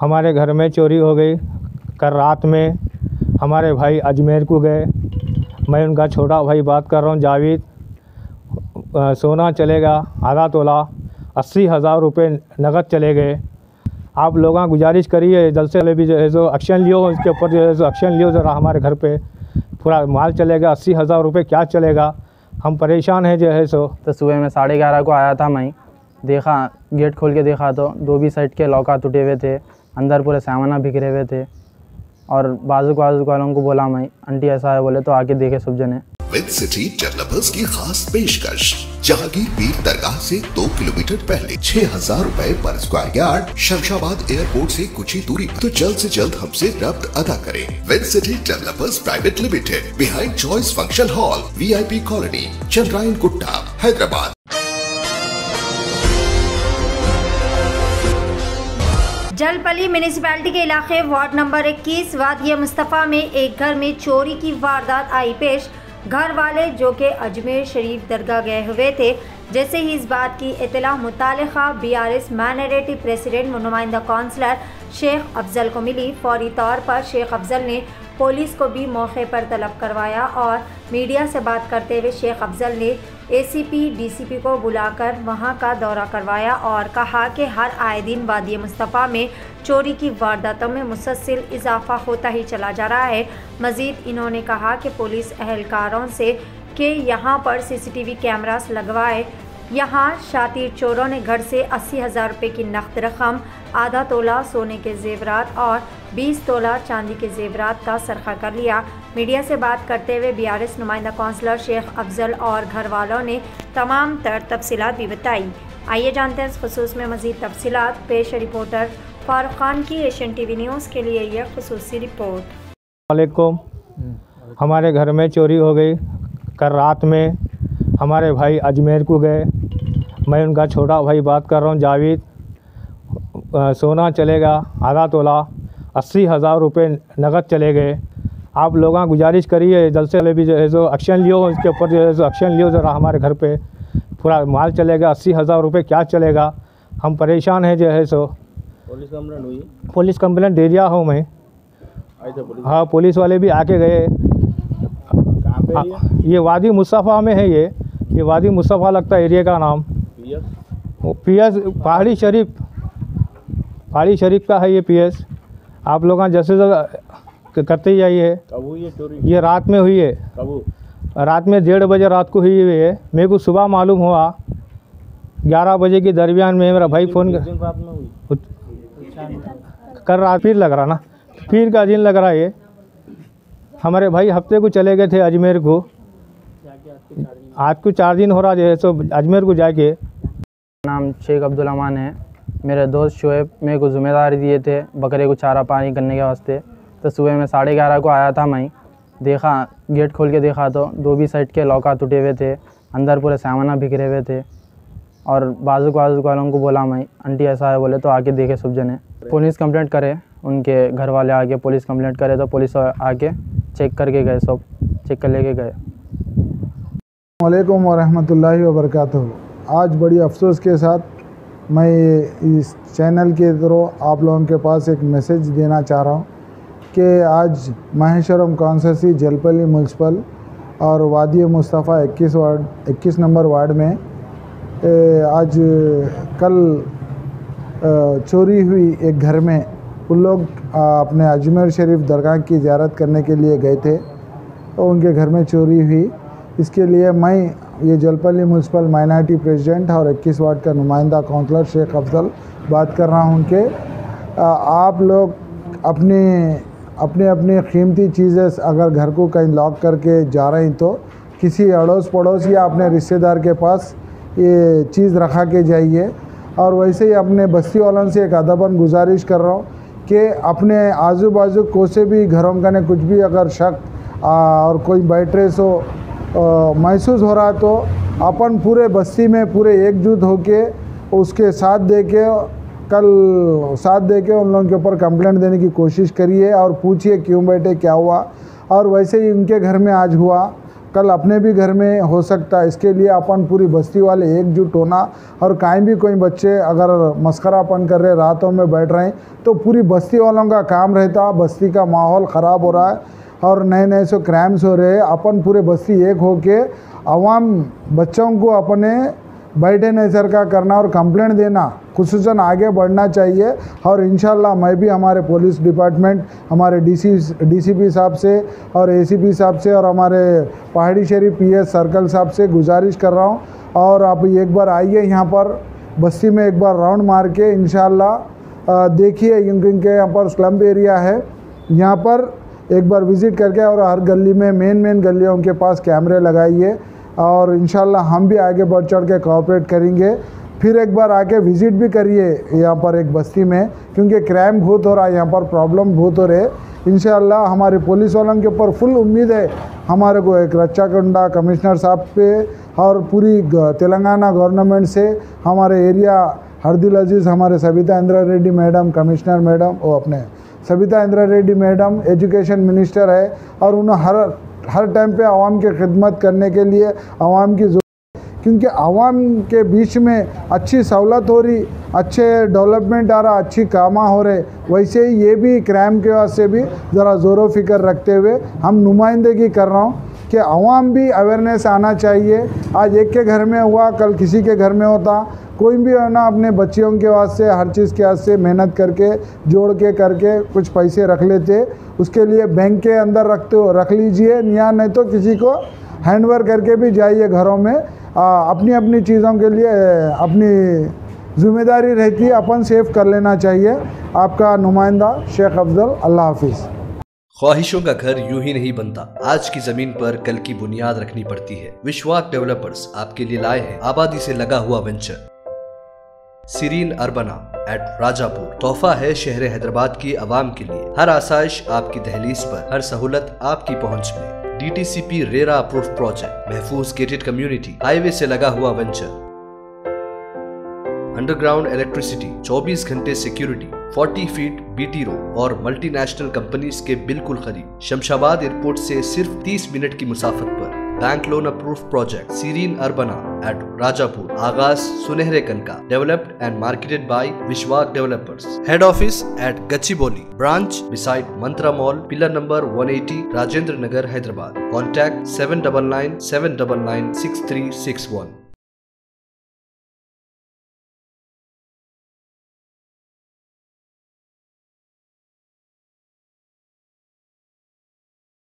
हमारे घर में चोरी हो गई। कल रात में हमारे भाई अजमेर को गए। मैं उनका छोटा भाई बात कर रहा हूँ, जावेद। सोना चलेगा, आधा तोला, अस्सी हज़ार रुपये नगद चले गए। आप लोग गुजारिश करिए, जल्द से जल्द भी जो है सो एक्शन लियो इसके ऊपर जो है सो एक्शन लियो, ज़रा हमारे घर पे। पूरा माल चलेगा, अस्सी हज़ार रुपये क्या चलेगा? हम परेशान हैं जो है सो। तो सुबह में साढ़े ग्यारह को आया था मैं, देखा गेट खोल के देखा तो दो भी साइड के लौका टूटे हुए थे, अंदर पूरे सामाना बिखरे हुए थे। और बाजू बाजू वालों को बोला, मैं, आंटी, ऐसा है, बोले तो आके देखे सब जने। सिटी डेवलपर्स की खास पेशकश, जहांगीर पीर दरगाह से दो किलोमीटर पहले छह हज़ार रूपए पर स्क्वायर यार्ड, शमशाबाद एयरपोर्ट से कुछ ही दूरी तो जल्द से जल्द हमसे रब्त अदा करें। With city developers private limited behind choice function hall VIP colony Chandrayan Gutta Hyderabad. Jalpally municipality के इलाके वार्ड नंबर 21 वादिया मुस्तफ़ा में एक घर में चोरी की वारदात आई पेश। घर वाले जो कि अजमेर शरीफ दरगाह गए हुए थे, जैसे ही इस बात की इतला मुतल B R S minority president नुमाइंदा कौंसलर शेख अफजल को मिली। फौरी तौर पर शेख अफजल ने पुलिस को भी मौके पर तलब करवाया और मीडिया से बात करते हुए शेख अफजल ने एसीपी डीसीपी को बुलाकर वहाँ का दौरा करवाया और कहा कि हर आए दिन वादी मुस्तफ़ा में चोरी की वारदातों में मुसलसिल इजाफा होता ही चला जा रहा है। मज़ीद इन्होंने कहा कि पुलिस अहलकारों से कि यहाँ पर सीसीटीवी कैमरास लगवाए। यहाँ शातिर चोरों ने घर से अस्सी हज़ार रुपये की नकद रकम, आधा तोला सोने के जेवरात और 20 तोला चांदी के जेवरात का सरखा कर लिया। मीडिया से बात करते हुए बीआरएस नुमाइंदा काउंसलर शेख अफजल और घर वालों ने तमाम तर तफसीलात भी बताई। आइए जानते हैं इस खसूस में मज़ीद तफसीलात। पेश रिपोर्टर फारूक खान की एशियन टीवी न्यूज़ के लिए यह खसूसी रिपोर्ट। हमारे घर में चोरी हो गई। कल रात में हमारे भाई अजमेर को गए। मैं उनका छोटा भाई बात कर रहा हूँ, जावेद। सोना चलेगा, आधा तोला। अस्सी हज़ार रुपये नकद चले गए। आप लोग गुजारिश करिए जल्द से जल्द भी जो है सो एक्शन लियो इसके ऊपर जो है सो एक्शन लियो ज़रा हमारे घर पे। पूरा माल चलेगा अस्सी हज़ार रुपये क्या चलेगा? हम परेशान हैं जो है सो। पुलिस कंप्लेंट हुई? पुलिस कंप्लेंट दे दिया हूँ मैं। पुलिस? हाँ पुलिस वाले भी आके गए। हाँ, ये वादी मुस्तफ़ा में है ये। ये वादी मुस्तफ़ा लगता है एरिया का नाम। पी एस पहाड़ी शरीफ। पहाड़ी शरीफ का है ये पीएस। आप लोग जैसे जैसे करते ही जाइए। ये ये रात में हुई है। रात में डेढ़ बजे रात को हुई हुई है। मेरे को सुबह मालूम हुआ ग्यारह बजे के दरमियान में मेरा भाई फ़ोन कर रहा फिर लग रहा ना। फिर का दिन लग रहा है। ये हमारे भाई हफ़्ते को चले गए थे अजमेर को। आज को चार दिन हो रहा है सो अजमेर को जाके। नाम शेख अब्दुल अमान है। मेरे दोस्त शुएब मेरे को ज़िम्मेदारी दिए थे बकरे को चारा पानी करने के वास्ते। तो सुबह में साढ़े ग्यारह को आया था मैं। देखा, गेट खोल के देखा तो दो भी साइड के लौका टूटे हुए थे, अंदर पूरे सामाना बिखरे हुए थे। और बाजू बाजू वालों को बोला मैं, आंटी, ऐसा है बोले तो आके देखे सब जने पुलिस कंप्लेंट करे, उनके घर वाले आके पुलिस कंप्लेंट करे तो पुलिस आके चेक करके गए, सब चेक कर लेके गए। वालेकुम वरहमतुल्लाहि वबरकातुहू आज बड़ी अफसोस के साथ मैं इस चैनल के थ्रू आप लोगों के पास एक मैसेज देना चाह रहा हूँ कि आज माहेश्वरम कॉन्सेसी जलपली म्यूनसिपल और वादी मुस्तफ़ा 21 वार्ड 21 नंबर वार्ड में आज कल चोरी हुई एक घर में उन लोग अपने अजमेर शरीफ दरगाह की ज्यारत करने के लिए गए थे। तो उनके घर में चोरी हुई। इसके लिए मैं ये जलपली म्यूनसिपल माइनॉरिटी प्रेसिडेंट और 21 वार्ड का नुमाइंदा काउंसलर शेख अफजल बात कर रहा हूँ उनके। आप लोग अपनी अपने अपने कीमती चीज़ें अगर घर को कहीं लॉक करके जा रहे हैं तो किसी अड़ोस पड़ोस या अपने रिश्तेदार के पास ये चीज़ रखा के जाइए। और वैसे ही अपने बस्ती वालों से एक अदबन गुजारिश कर रहा हूँ कि अपने आजू बाजू को से भी घरों का ने कुछ भी अगर शक और कोई बैटरे सो आ, महसूस हो रहा तो अपन पूरे बस्ती में पूरे एकजुट होके उसके साथ दे के कल साथ दे के उन लोगों के ऊपर कंप्लेंट देने की कोशिश करिए और पूछिए क्यों बैठे, क्या हुआ। और वैसे ही उनके घर में आज हुआ। कल अपने भी घर में हो सकता है, इसके लिए अपन पूरी बस्ती वाले एकजुट होना और कहीं भी कोई बच्चे अगर मस्करापन कर रहे, रातों में बैठ रहे हैं तो पूरी बस्ती वालों का काम रहता, बस्ती का माहौल ख़राब हो रहा है। और नए नए सो क्रैम्स हो रहे हैं अपन पूरे बस्ती एक होके आवाम बच्चों को अपने बैठे नेचर का करना और कंप्लेंट देना खसूस आगे बढ़ना चाहिए। और इन मैं भी हमारे पुलिस डिपार्टमेंट हमारे डीसी डीसीपी साहब से और एसीपी साहब से और हमारे पहाड़ी शरीफ पीएस सर्कल साहब से गुजारिश कर रहा हूँ। और आप एक बार आइए यहाँ पर, बस्ती में एक बार राउंड मार के इन देखिए, इनके यहाँ पर स्लम्प एरिया है। यहाँ पर एक बार विज़िट करके और हर गली में मेन मेन गलियों के पास कैमरे लगाइए और इन हम भी आगे बढ़ चढ़ के कॉपरेट करेंगे। फिर एक बार आके विज़िट भी करिए यहाँ पर एक बस्ती में, क्योंकि क्राइम बहुत हो रहा है, यहाँ पर प्रॉब्लम बहुत हो रहे इन हमारे पुलिस वालों के ऊपर फुल उम्मीद है, हमारे को एक रक्षा कंडा कमिश्नर साहब पे और पूरी तेलंगाना गवर्नमेंट से हमारे एरिया हरदिल अज़ीज़, हमारे Savita Indira Reddy madam commissioner madam, वो अपने Sabita Indira Reddy madam, education minister है और उन्हें हर हर टाइम पे आवाम की खिदमत करने के लिए आवाम की क्योंकि आवाम के बीच में अच्छी सहूलत हो रही, अच्छे डेवलपमेंट आ रहा, अच्छी कामा हो रहे, वैसे ही ये भी क्राइम के वास्ते भी ज़रा ज़ोर फ़िक्र रखते हुए हम नुमाइंदगी कर रहा हूँ कि आवाम भी अवेयरनेस आना चाहिए। आज एक के घर में हुआ, कल किसी के घर में होता कोई भी है ना अपने बच्चियों के वास्ते हर चीज़ के वास्ते मेहनत करके जोड़ के करके कुछ पैसे रख लेते उसके लिए बैंक के अंदर रखते हो रख लीजिए या नहीं तो किसी को हैंडवर करके भी जाइए घरों में। आ, अपनी अपनी चीज़ों के लिए अपनी ज़िम्मेदारी रहती है अपन सेव कर लेना चाहिए। आपका नुमाइंदा शेख अफजल अल्लाह हाफिज़। ख्वाहिशों का घर यूँ ही नहीं बनता। आज की ज़मीन पर कल की बुनियाद रखनी पड़ती है। विश्वास डेवलपर्स आपके लिए लाए हैं आबादी से लगा हुआ venture. Serene Urbana at Rajapur. तोहफा है शहर हैदराबाद की आवाम के लिए। हर आसाइश आपकी दहलीज पर, हर सहूलत आपकी पहुँच में। D T C P RERA approve project, महफूज गेटेड कम्युनिटी हाईवे से लगा हुआ वेंचर अंडरग्राउंड इलेक्ट्रिसिटी 24 घंटे सिक्योरिटी 40 फीट बीटी रोड और मल्टीनेशनल कंपनीज़ के बिल्कुल करीब। शमशाबाद एयरपोर्ट से सिर्फ़ 30 मिनट की मुसाफत पर। Bank loan approve project serene Urbana at Rajapur आगाज़ सुनहरे कनका developed and marketed by Vishwas developers head office at Gachibowli branch beside Mantra mall pillar number 180 Rajendra Nagar Hyderabad contact seven double nine seven double nine six three six one